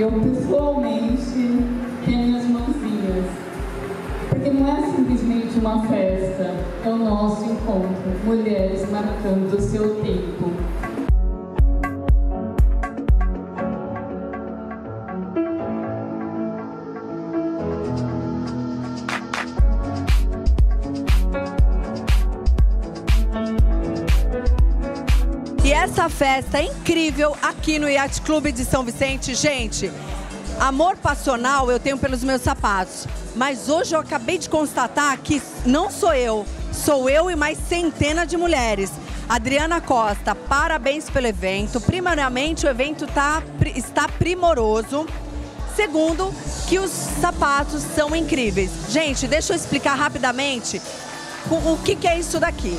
eu pessoalmente tenho minhas mãozinhas. Porque não é simplesmente uma festa, é o nosso encontro. Mulheres marcando o seu tempo. Essa festa é incrível aqui no Yacht Clube de São Vicente, gente. Amor passional eu tenho pelos meus sapatos, mas hoje eu acabei de constatar que não sou eu, sou eu e mais centenas de mulheres. Adriana Costa, parabéns pelo evento. Primeiramente, o evento tá, está primoroso. Segundo, que os sapatos são incríveis. Gente, deixa eu explicar rapidamente o, o que, que é isso daqui.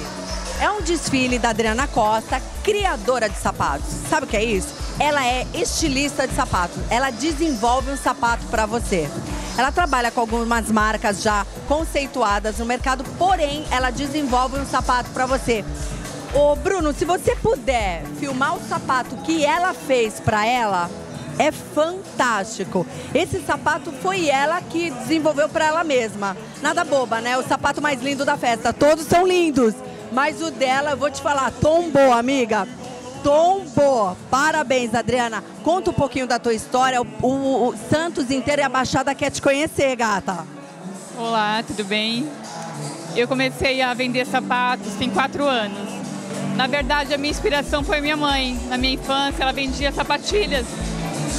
É um desfile da Adriana Costa, criadora de sapatos. Sabe o que é isso? Ela é estilista de sapatos. Ela desenvolve um sapato para você. Ela trabalha com algumas marcas já conceituadas no mercado, porém ela desenvolve um sapato para você. Ô Bruno, se você puder filmar o sapato que ela fez para ela, é fantástico. Esse sapato foi ela que desenvolveu para ela mesma. Nada boba, né? O sapato mais lindo da festa. Todos são lindos. Mas o dela, eu vou te falar, tombou, amiga. Tombou. Parabéns, Adriana. Conta um pouquinho da tua história. O, o- o Santos inteiro e a Baixada quer te conhecer, gata. Olá, tudo bem? Eu comecei a vender sapatos tem quatro anos. Na verdade, a minha inspiração foi minha mãe. Na minha infância, ela vendia sapatilhas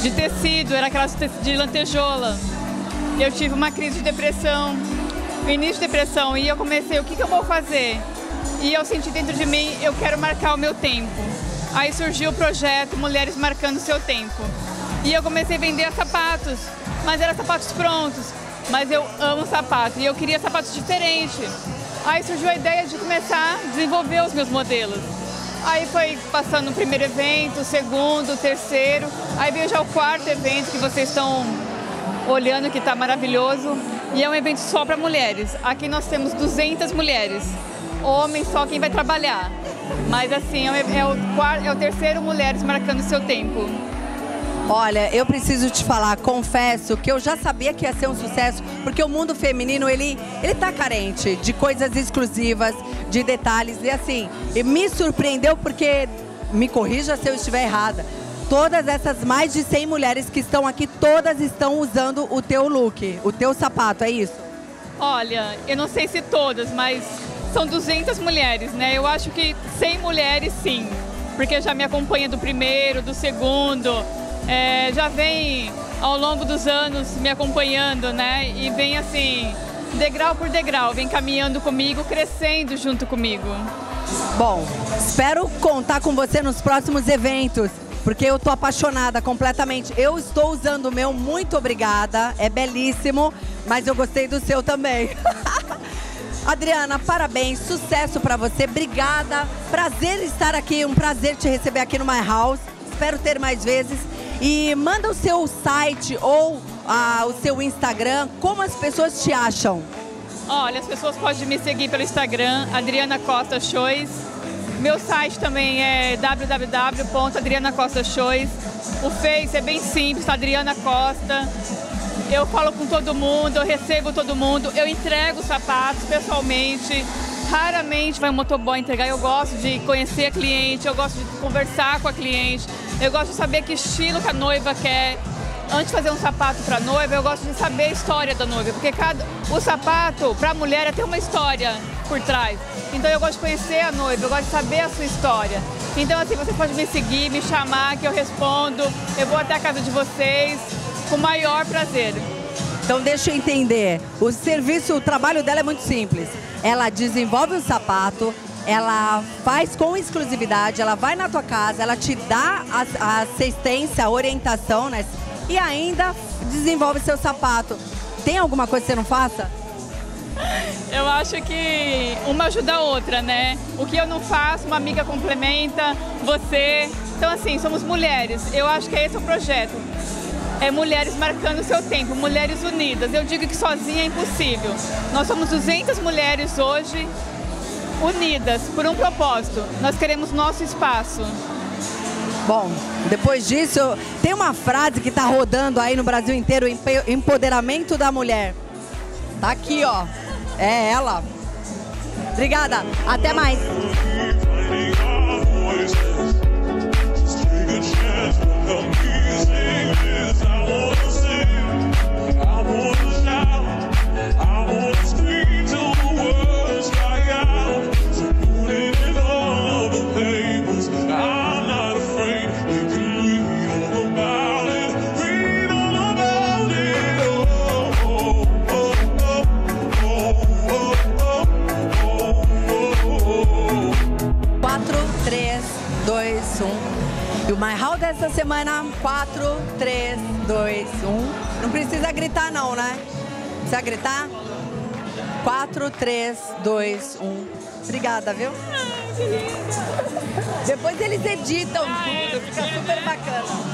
de tecido, era aquelas de lantejola. Eu tive uma crise de depressão, início de depressão, e eu comecei, o que, que eu vou fazer? E eu senti dentro de mim, eu quero marcar o meu tempo. Aí surgiu o projeto Mulheres Marcando o Seu Tempo. E eu comecei a vender sapatos, mas eram sapatos prontos. Mas eu amo sapato e eu queria sapatos diferentes. Aí surgiu a ideia de começar a desenvolver os meus modelos. Aí foi passando o primeiro evento, o segundo, o terceiro. Aí veio já o quarto evento que vocês estão olhando, que está maravilhoso. E é um evento só para mulheres. Aqui nós temos 200 mulheres. Homens só quem vai trabalhar. Mas assim, é o, é o é terceiro Mulheres Marcando Seu Tempo. Olha, eu preciso te falar, confesso que eu já sabia que ia ser um sucesso, porque o mundo feminino, ele, ele tá carente de coisas exclusivas, de detalhes, e assim, e me surpreendeu porque, me corrija se eu estiver errada, todas essas mais de 100 mulheres que estão aqui, todas estão usando o teu look, o teu sapato, é isso? Olha, eu não sei se todas, mas são 200 mulheres, né? Eu acho que 100 mulheres sim, porque já me acompanha do primeiro, do segundo, é, já vem ao longo dos anos me acompanhando, né? E vem assim, degrau por degrau, vem caminhando comigo, crescendo junto comigo. Bom, espero contar com você nos próximos eventos, porque eu tô apaixonada completamente. Eu estou usando o meu, muito obrigada, é belíssimo, mas eu gostei do seu também. Adriana, parabéns, sucesso pra você, obrigada. Prazer estar aqui, um prazer te receber aqui no My House. Espero ter mais vezes. E manda o seu site ou ah, o seu Instagram, como as pessoas te acham. Olha, as pessoas podem me seguir pelo Instagram, Adriana Costa Shows. Meu site também é www.adrianacostashows. O Face é bem simples, Adriana Costa. Eu falo com todo mundo, eu recebo todo mundo, eu entrego os sapatos pessoalmente. Raramente vai um motoboy entregar. Eu gosto de conhecer a cliente, eu gosto de conversar com a cliente, eu gosto de saber que estilo que a noiva quer antes de fazer um sapato para noiva, eu gosto de saber a história da noiva, porque cada o sapato para a mulher tem uma história por trás. Então eu gosto de conhecer a noiva, eu gosto de saber a sua história. Então assim, você pode me seguir, me chamar que eu respondo. Eu vou até a casa de vocês com o maior prazer. Então deixa eu entender. O serviço, o trabalho dela é muito simples. Ela desenvolve o sapato, ela faz com exclusividade, ela vai na tua casa, ela te dá a, assistência, a orientação, né? E ainda desenvolve seu sapato. Tem alguma coisa que você não faça? Eu acho que uma ajuda a outra, né? O que eu não faço, uma amiga complementa, você. Então, assim, somos mulheres. Eu acho que esse é o projeto. É mulheres marcando seu tempo, mulheres unidas. Eu digo que sozinha é impossível. Nós somos 200 mulheres hoje unidas por um propósito. Nós queremos nosso espaço. Bom, depois disso, tem uma frase que tá rodando aí no Brasil inteiro, empoderamento da mulher. Tá aqui, ó. É ela. Obrigada. Até mais. Dessa semana, 4, 3, 2, 1. Não precisa gritar não, né? Precisa gritar? 4, 3, 2, 1. Obrigada, viu? Depois eles editam tudo, fica super bacana.